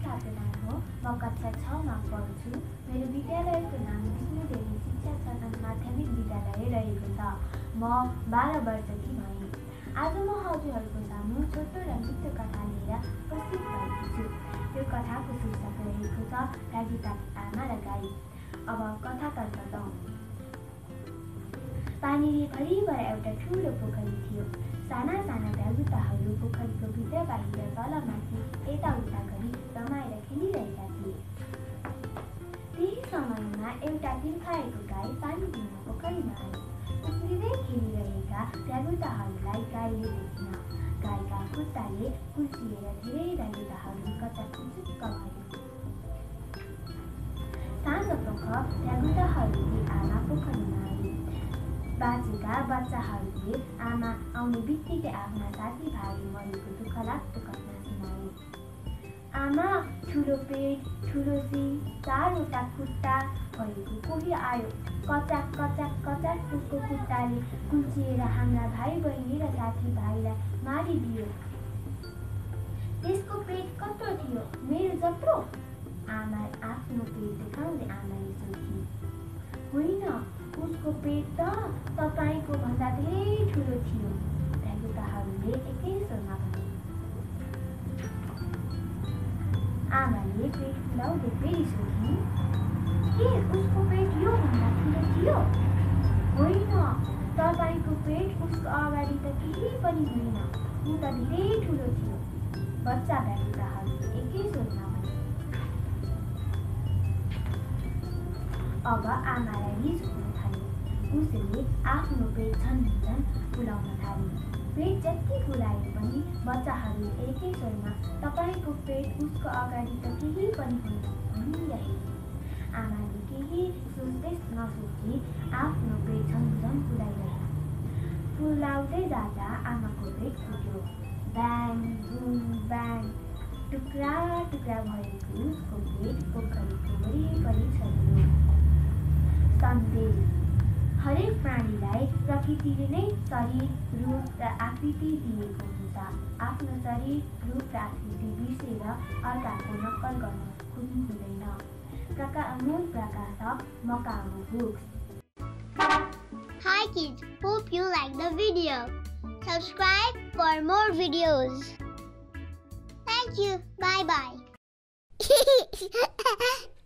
छात्रनारायण हो। म कक्षा छमा पढ्छु। मेरो विद्यालयको नाम विष्णुदेवी शिक्षा सदन माध्यमिक विद्यालय रहेको छ। म बाह्र वर्षकी भएँ। आज म हजुरहरूको सामु छोटो र मिठो कथा लिएर प्रस्तुत भएको छु यो कथाको शीर्षक रहेको छ रागिताकी आमा र गाई। अब कथातर्फ जाउँ पानीले भरिभर एउटा ठुलो पोखरी थियो। साना साना भ्यागुताहरू पोखरीको भित्र बाहिर तलमाथि यताउता गरी रमाएर खेलिरहेका थिए। त्यही समयमा एउटा तिर्खाएको गाई पानी पिउन पोखरीमा आयो। उफ्रिँदै खेलिरहेका भ्यागुताहरूलाई गाईले देखिन गाईका खुट्टाले कुल्चिएर धेरै भ्यागुताहरू भयो साँझ पख भ्यागुताहरूले बाँचेका बच्चाहरूले आमा आउने बित्तिकै आफ्ना साथीभाइ मरेको दुःख लाग्दो घटना सुनाए। आमा ठुलो पेट ठुलो सिर चारवटा खुट्टा भएको कोही आयो। कचाक कचाक कचाक उसको खुट्टाले कुल्चिएर हाम्रा भाइ बहिनी र साथीभाइलाई मारिदियो। त्यसको पेट कत्रो थियो? मेरो जत्रो? आमा आफ्नो पेट देखाउँदै आमाले सोधी होइन उसको पेट त तपाईँको भन्दा धेरै ठुलो थियो। देवताहरूले एकै स्वरमा भने। आमाले पेट फुलाउँदै फेरि सोधी के उसको पेट योभन्दा ठुलो थियो? होइन तपाईँको पेट उसको अगाडि त केही पनि होइन ऊ त धेरै ठुलो थियो। बच्चा देवताहरूले एकै भने। अब आमालाई रिस उसले आफ्नो पेट झन् झन् फुलाउन थाले। पेट जति फुलाए पनि बच्चाहरू एकै स्वरमा तपाईँको पेट उसको अगाडि त केही पनि भनिरहे आमाले केही सोच्दै नसोची आफ्नो पेट झन् झन् फुलाइरहे। फुलाउँदै जाँदा आमाको पेट फुट्यो। ब्याङ बुङ ब्याङ टुक्रा टुक्रा भएको उसको पेट पोखरीको वरिपरि छरियो। सन्देश। हरेक प्राणीलाई प्रकृतिले नै शरीर रूप र आकृति दिएको हुन्छ आफ्नो शरीर रूप र आकृति बिर्सेर अर्काको नक्कल गर्न खोज्नु हुँदैन प्रका मूल प्रकाशक videos. Thank you. Bye bye.